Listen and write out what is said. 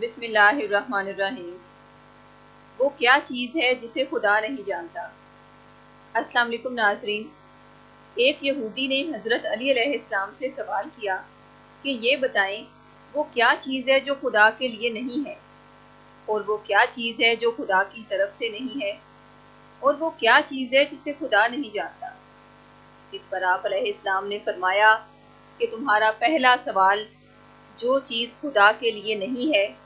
बिस्मिल्लाहिर्रहमानिर्रहीम। वो क्या चीज़ है जिसे खुदा नहीं जानता? अस्सलाम वालेकुम नाजरीन। एक यहूदी ने हज़रत अली अलैहिस्सलाम से सवाल किया कि ये बताएँ, वो क्या चीज़ है जो खुदा के लिए नहीं है? और वो क्या चीज़ है जो खुदा की तरफ़ से नहीं है? और वो क्या चीज़ है जिसे खुदा नहीं जानता? इस पर आप अलैहिस्सलाम ने फरमाया कि तुम्हारा पहला सवाल, जो चीज़ खुदा के लिए नहीं है